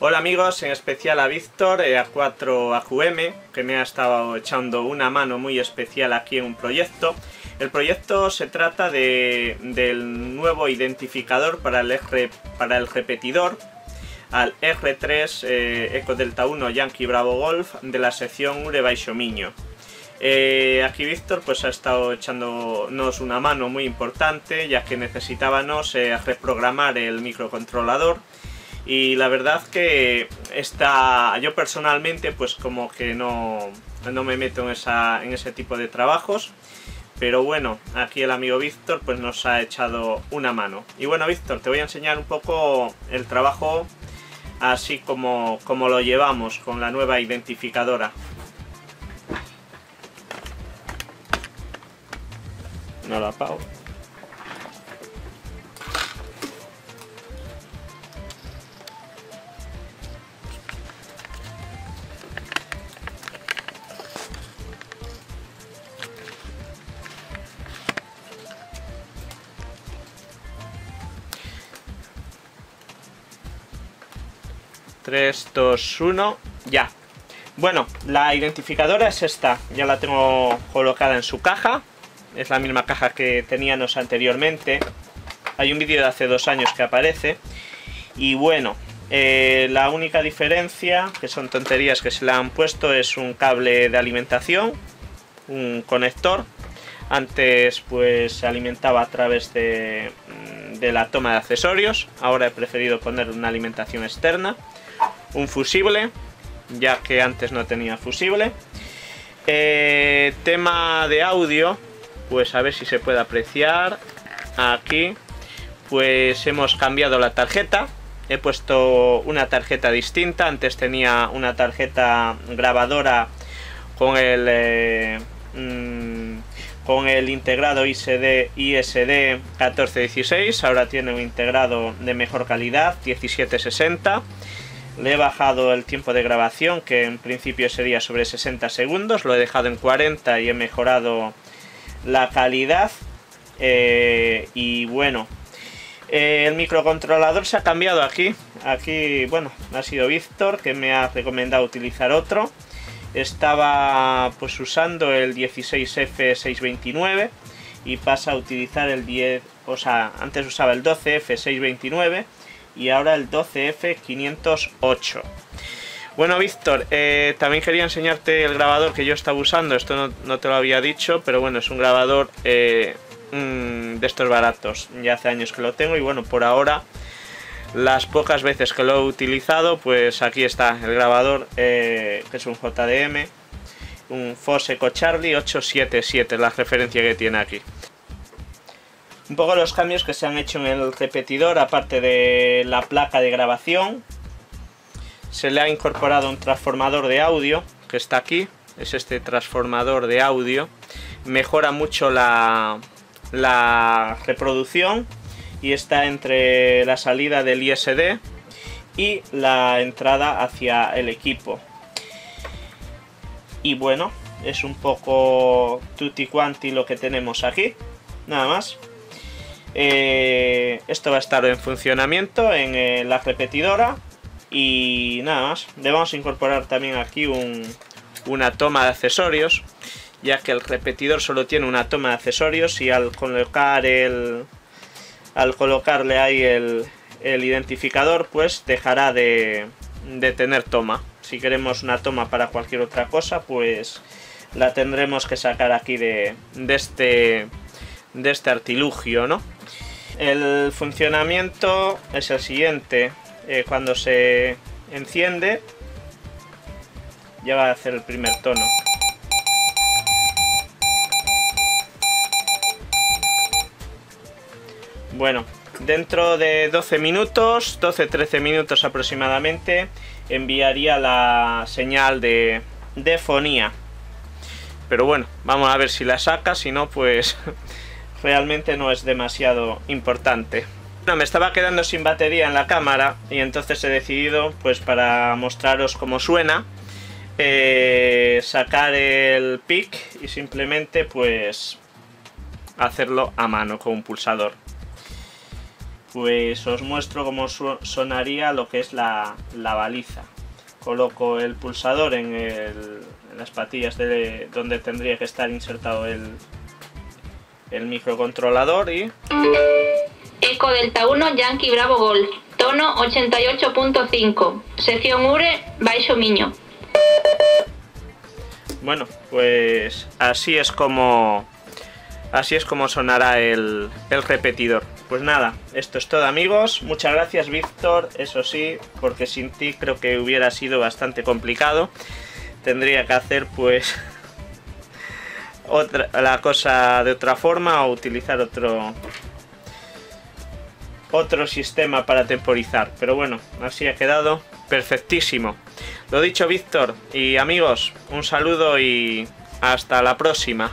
Hola amigos, en especial a Víctor, eh, a 4AQM, que me ha estado echando una mano muy especial aquí en un proyecto. El proyecto se trata de, del nuevo identificador para el, repetidor, al R3 eh, Eco Delta 1 Yankee Bravo Golf de la sección Ure Baixo Miño. Eh, aquí Víctor pues ha estado echándonos una mano muy importante ya que necesitábamos reprogramar el microcontrolador y la verdad que está, yo personalmente pues como que no, no me meto en, esa, en ese tipo de trabajos. Pero bueno, aquí el amigo Víctor pues nos ha echado una mano. Y bueno Víctor, te voy a enseñar un poco el trabajo así como, como lo llevamos con la nueva identificadora. No la apago. 3, 2, 1, ya. Bueno, la identificadora es esta, ya la tengo colocada en su caja, es la misma caja que teníamos anteriormente. Hay un vídeo de hace dos años que aparece. Y bueno, eh, la única diferencia, que son tonterías que se le han puesto, es un cable de alimentación, un conector. Antes pues se alimentaba a través de, de la toma de accesorios, ahora he preferido poner una alimentación externa un fusible, ya que antes no tenía fusible. Eh, tema de audio, pues a ver si se puede apreciar. Aquí, pues hemos cambiado la tarjeta. He puesto una tarjeta distinta. Antes tenía una tarjeta grabadora con el... Eh, mm, con el integrado ISD ISD 1416, ahora tiene un integrado de mejor calidad 1760 le he bajado el tiempo de grabación, que en principio sería sobre 60 segundos. Lo he dejado en 40 y he mejorado la calidad. Eh, y bueno, eh, el microcontrolador se ha cambiado aquí. Aquí, bueno, ha sido Víctor que me ha recomendado utilizar otro. Estaba pues usando el 16F629 y pasa a utilizar el 10, o sea, antes usaba el 12F629 y ahora el 12F508. Bueno, Víctor, eh, también quería enseñarte el grabador que yo estaba usando. Esto no, te lo había dicho, pero bueno, es un grabador eh, mm, de estos baratos. Ya hace años que lo tengo y bueno, por ahora, las pocas veces que lo he utilizado, pues aquí está el grabador, eh, que es un JDM, un Foseco Charlie 877, la referencia que tiene aquí. Un poco los cambios que se han hecho en el repetidor, aparte de la placa de grabación. Se le ha incorporado un transformador de audio, que está aquí. Es este transformador de audio. Mejora mucho la, reproducción y está entre la salida del ISD y la entrada hacia el equipo. Y bueno, es un poco tutti quanti lo que tenemos aquí. Nada más. Eh, esto va a estar en funcionamiento en eh, la repetidora y nada más. Le vamos a incorporar también aquí una toma de accesorios, ya que el repetidor solo tiene una toma de accesorios y al colocar el, al colocarle ahí el, identificador, pues dejará de, tener toma. Si queremos una toma para cualquier otra cosa, pues la tendremos que sacar aquí de, de este de este artilugio, ¿no? El funcionamiento es el siguiente. Eh, cuando se enciende, ya va a hacer el primer tono. Bueno, dentro de 12 minutos, 12-13 minutos aproximadamente, enviaría la señal de, de fonía. Pero bueno, vamos a ver si la saca, si no, pues realmente no es demasiado importante. No, me estaba quedando sin batería en la cámara y entonces he decidido, pues para mostraros cómo suena, eh, sacar el pick y simplemente pues hacerlo a mano con un pulsador. Pues os muestro cómo sonaría lo que es la, baliza. Coloco el pulsador en, las patillas de donde tendría que estar insertado el, el microcontrolador y... Delta 1 Yankee Bravo Golf, tono 88.5, sección URE, Baixo Miño. Bueno, pues así es como así es como sonará el, el repetidor. Pues nada, esto es todo amigos. Muchas gracias Víctor, eso sí, porque sin ti creo que hubiera sido bastante complicado. Tendría que hacer pues otra, la cosa de otra forma o utilizar otro otro sistema para temporizar. Pero bueno, así ha quedado perfectísimo. Lo dicho Víctor y amigos, un saludo y hasta la próxima.